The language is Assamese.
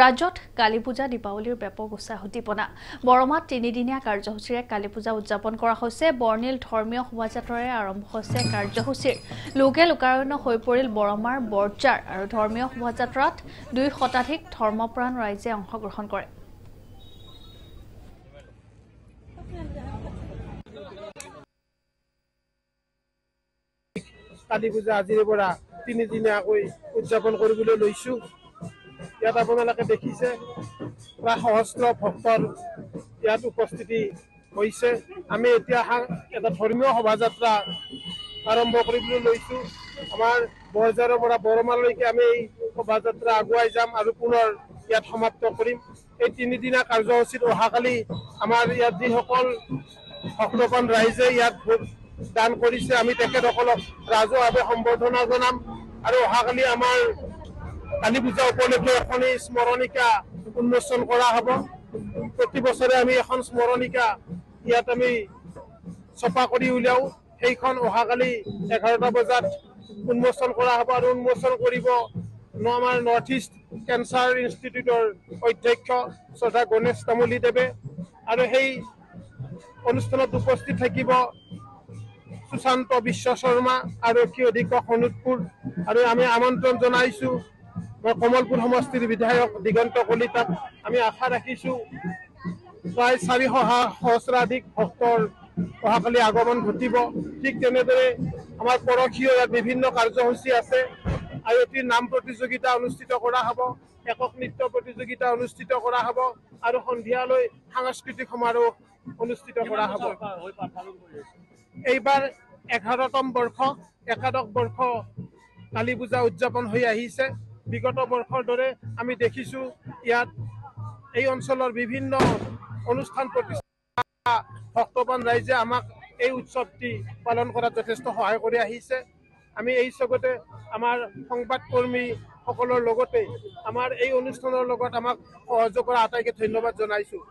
ৰাজ্যত কালী পূজা দীপাৱলীৰ ব্যাপক উৎসাহ উদ্দীপনা বৰমাত তিনিদিনীয়া কাৰ্যসূচীৰে কালী পূজা উদযাপন কৰা হৈছে। বৰ্ণিল ধৰ্মীয় শোভাযাত্ৰাৰে আৰম্ভ হৈছে কাৰ্যসূচীৰ। লোকে লোকাৰণ্য হৈ পৰিল বৰমাৰ বৰজাৰ আৰু ধৰ্মীয় শোভাযাত্ৰাত দুই শতাধিক ধৰ্মপ্ৰাণ ৰাইজে অংশগ্ৰহণ কৰে। কালী পূজা আজিৰে পৰা তিনিদিনীয়াকৈ উদযাপন কৰিবলৈ লৈছোঁ। ইয়াত আপোনালোকে দেখিছে প্ৰায় সহস্ৰ ভক্তৰ ইয়াত উপস্থিতি হৈছে। আমি এতিয়া এটা ধৰ্মীয় শোভাযাত্ৰা আৰম্ভ কৰিবলৈ লৈছোঁ। আমাৰ বৰজাৰৰ পৰা বৰমালৈকে আমি এই শোভাযাত্ৰা আগুৱাই যাম আৰু পুনৰ ইয়াত সমাপ্ত কৰিম। এই তিনিদিনীয়া কাৰ্যসূচীত অহাকালি আমাৰ ইয়াত যিসকল ভক্তপ্ৰাণ ৰাইজে ইয়াত ভোট দান কৰিছে আমি তেখেতসকলক ৰাজহুৱাভাৱে সম্বৰ্ধনা জনাম। আৰু অহাকালি আমাৰ কালী পূজা উপলক্ষে এখনি স্মৰণিকা উন্মোচন কৰা হ'ব। প্ৰতি বছৰে আমি এখন স্মৰণিকা ইয়াত আমি ছপা কৰি উলিয়াও। সেইখন অহাকালি এঘাৰটা বজাত উন্মোচন কৰা হ'ব আৰু উন্মোচন কৰিব আমাৰ নৰ্থ ইষ্ট কেঞ্চাৰ ইনষ্টিটিউটৰ অধ্যক্ষ শ্ৰদ্ধা গণেশ তামুলী দেৱে। আৰু সেই অনুষ্ঠানত উপস্থিত থাকিব সুশান্ত বিশ্ব শৰ্মা আৰক্ষী অধীক্ষক শোণিতপুৰ আৰু আমি আমন্ত্ৰণ জনাইছো মই কমলপুৰ সমষ্টিৰ বিধায়ক দিগন্ত কলিতাক আমি আশা ৰাখিছোঁ প্ৰায় চাৰি সহা- সহস্ৰাধিক ভক্তৰ অহাকালি আগমন ঘটিব। ঠিক তেনেদৰে আমাৰ পৰহিও ইয়াত বিভিন্ন কাৰ্যসূচী আছে। আয়তীৰ নাম প্ৰতিযোগিতা অনুষ্ঠিত কৰা হ'ব একক নৃত্য প্ৰতিযোগিতা অনুষ্ঠিত কৰা হ'ব আৰু সন্ধিয়ালৈ সাংস্কৃতিক সমাৰোহ অনুষ্ঠিত কৰা হ'ব। এইবাৰ এঘাৰতম বৰ্ষ একাদশ বৰ্ষ কালী পূজা উদযাপন হৈ আহিছে। বিগত বৰ্ষৰ দৰে আমি দেখিছোঁ ইয়াত এই অঞ্চলৰ বিভিন্ন অনুষ্ঠান প্ৰতিষ্ঠান ভক্তপ্ৰাণ ৰাইজে আমাক এই উৎসৱটি পালন কৰাত যথেষ্ট সহায় কৰি আহিছে। আমি এই চবতে আমাৰ সংবাদকৰ্মীসকলৰ লগতে আমাৰ এই অনুষ্ঠানৰ লগত আমাক সহযোগ কৰা আটাইকে ধন্যবাদ জনাইছোঁ।